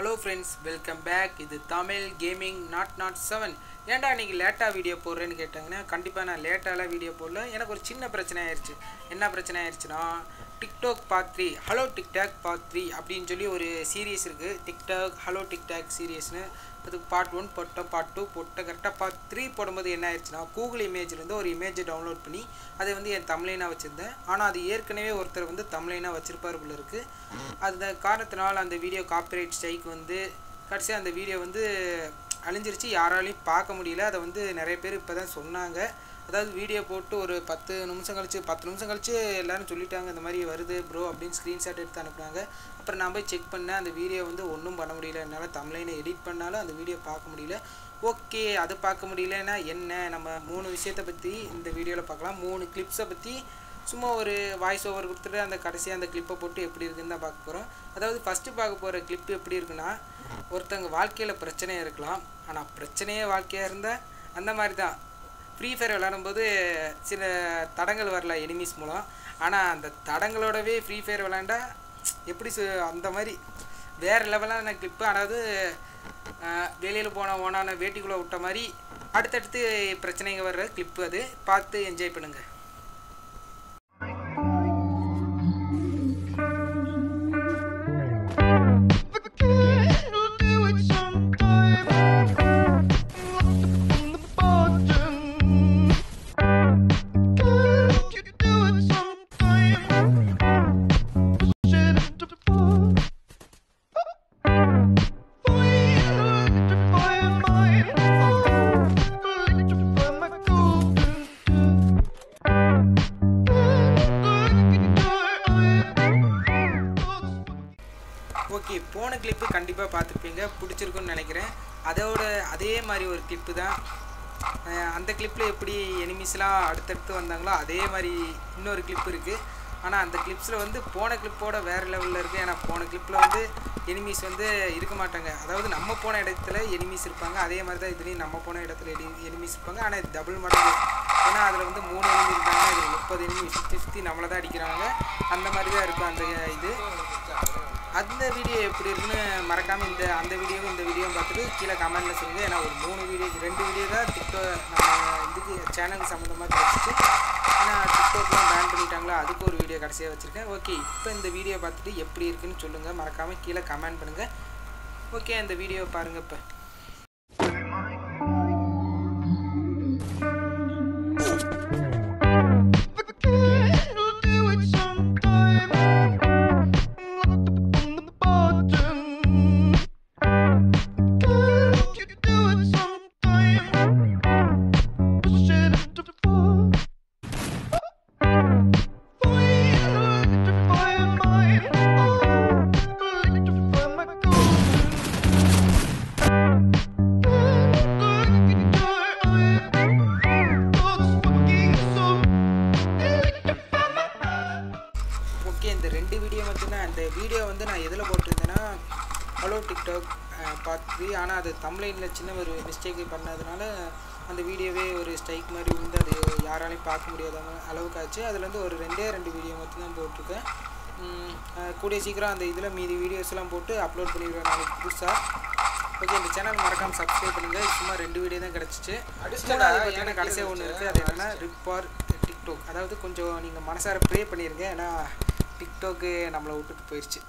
Hello friends welcome back இது Tamil gaming nought nought seven ஏன்டா இன்றைக்கி லேட்டாக வீடியோ போடுறேன்னு கேட்டாங்கன்னா கண்டிப்பாக நான் லேட்டாலாம் வீடியோ போடல. எனக்கு ஒரு சின்ன பிரச்சனை ஆயிடுச்சு. என்ன பிரச்சனை ஆயிடுச்சுன்னா TikTok part three hello TikTok part three அப்படின்னு சொல்லி ஒரு சீரியஸ் இருக்குது டிக்டாக் ஹலோ டிக்டாக் சீரியஸ்னு அதுக்கு பார்ட் ஒன் போட்டோம் பார்ட் டூ போட்டோம் கரெக்டாக பார்ட் த்ரீ போடும்போது என்ன ஆயிடுச்சுன்னா கூகுள் இமேஜ்லேருந்து ஒரு இமேஜை டவுன்லோட் பண்ணி அதை வந்து என் தமிழைனாக வச்சுருந்தேன். ஆனால் அது ஏற்கனவே ஒருத்தர் வந்து தமிழைனாக வச்சுருப்பார் போல இருக்குது அந்த காரணத்தினால் அந்த வீடியோ காப்பிரைட் ஸ்ட்ரைக் வந்து கடைசியாக அந்த வீடியோ வந்து அழிஞ்சிருச்சு. யாராலையும் பார்க்க முடியல. அதை வந்து நிறைய பேர் இப்போ தான் சொன்னாங்க. அதாவது வீடியோ போட்டு ஒரு பத்து நிமிஷம் கழிச்சு பத்து நிமிஷம் கழிச்சு எல்லோரும் சொல்லிட்டாங்க இந்த மாதிரி வருது ப்ரோ அப்படின்னு ஸ்க்ரீன்ஷாட் எடுத்து அனுப்புனாங்க. அப்புறம் நான் போய் செக் பண்ணேன் அந்த வீடியோ வந்து ஒன்றும் பண்ண முடியல. என்னால் தமிழைனை எடிட் பண்ணாலும் அந்த வீடியோ பார்க்க முடியல. ஓகே அது பார்க்க முடியலன்னா என்ன? நம்ம மூணு விஷயத்தை பற்றி இந்த வீடியோவில் பார்க்கலாம். மூணு கிளிப்ஸை பற்றி சும்மா ஒரு வாய்ஸ் ஓவர் கொடுத்துட்டு அந்த கடைசியாக அந்த கிளிப்பை போட்டு எப்படி இருக்குன்னு தான் பார்க்க போகிறோம் அதாவது ஃபஸ்ட்டு பார்க்க போகிற கிளிப் எப்படி இருக்குன்னா ஒருத்தங்க வாழ்க்கையில் பிரச்சனையாக இருக்கலாம். ஆனால் பிரச்சனையே வாழ்க்கையாக இருந்தால் அந்த மாதிரி தான். ஃப்ரீ ஃபயர் விளாடும்போது சில தடங்கள் வரல எனிமீஸ் மூலம். ஆனால் அந்த தடங்களோடவே ஃப்ரீ ஃபயர் விளாண்டா எப்படி அந்த மாதிரி வேறு லெவலான கிளிப்பு அதாவது வெளியில் போன ஓனான வேட்டிக்குள்ளே விட்ட மாதிரி அடுத்தடுத்து பிரச்சனைங்க வர்ற கிளிப்பு அது. பார்த்து என்ஜாய் பண்ணுங்கள் ஓகே போன கிளிப்பு கண்டிப்பாக பார்த்துருப்பீங்க பிடிச்சிருக்குன்னு நினைக்கிறேன். அதோட அதே மாதிரி ஒரு கிளிப்பு தான். அந்த கிளிப்பில் எப்படி எனிமீஸ்லாம் அடுத்தடுத்து வந்தாங்களோ அதே மாதிரி இன்னொரு கிளிப் இருக்குது ஆனால் அந்த கிளிப்ஸில் வந்து போன கிளிப்போட வேறு லெவலில் இருக்குது ஏன்னா போன கிளிப்பில் வந்து எனிமீஸ் வந்து இருக்க மாட்டாங்க. அதாவது நம்ம போன இடத்துல எனிமீஸ் இருப்பாங்க. அதே மாதிரி தான் இதுலேயும் நம்ம போன இடத்துல எனி எனிமீஸ் இருப்பாங்க. ஆனால் இது டபுள் மடங்கு ஏன்னா அதில் வந்து மூணு எனிமி இருக்காங்க. இதில் முப்பது எனிமி சுற்றி சுற்றி நம்மளை தான் அடிக்கிறாங்க. அந்த மாதிரி தான் இருக்கும் அந்த இது. அந்த வீடியோ எப்படி இருக்குன்னு மறக்காமல் இந்த அந்த வீடியோவும் இந்த வீடியோவும் பார்த்துட்டு கீழே கமெண்ட்டில் சொல்லுங்கள் ஏன்னா ஒரு மூணு வீடியோ ரெண்டு வீடியோ தான் டிக்டாக் நம்ம இதுக்கு சேனல் சம்மந்தமாக கிடச்சிட்டு ஏன்னா டிக்டாக்லாம் பேன் பண்ணிட்டாங்களா அதுக்கு ஒரு வீடியோ கடைசியாக வச்சுருக்கேன். ஓகே இப்போ இந்த வீடியோ பார்த்துட்டு எப்படி இருக்குன்னு சொல்லுங்கள் மறக்காமல் கீழே கமெண்ட் பண்ணுங்கள் ஓகே அந்த வீடியோவை பாருங்கள் இப்போ. வீடியோ வந்து நான் எதில் போட்டிருந்தேன்னா ஹலோ டிக்டாக் பார்த்து ஆனால் அது தமிழ்லைனில் சின்ன ஒரு மிஸ்டேக் பண்ணதுனால அந்த வீடியோவே ஒரு ஸ்ட்ரைக் மாதிரி வந்து அது யாராலையும் பார்க்க முடியாத அளவுக்கு ஆச்சு. அதில் வந்து ஒரு ரெண்டே ரெண்டு வீடியோ மட்டும்தான் போட்டிருக்கேன். கூடிய சீக்கிரம் அந்த இதில் மீதி வீடியோஸ்லாம் போட்டு அப்லோட் பண்ணிடுவேன் நாளைக்கு புதுசாக ஓகே இந்த சேனல் மறக்காமல் சப்ஸ்கிரைப் பண்ணுங்கள் சும்மா ரெண்டு வீடியோ தான் கிடச்சிச்சு. பார்த்தீங்கன்னா கடைசியாக ஒன்று இருக்குது அது என்னென்னா ரிப்பார் டிக்டாக் அதாவது கொஞ்சம் நீங்கள் மனசார ப்ரே பண்ணிடுங்க ஏன்னா டிக்டாக்கு நம்மளை விட்டுட்டு போயிடுச்சு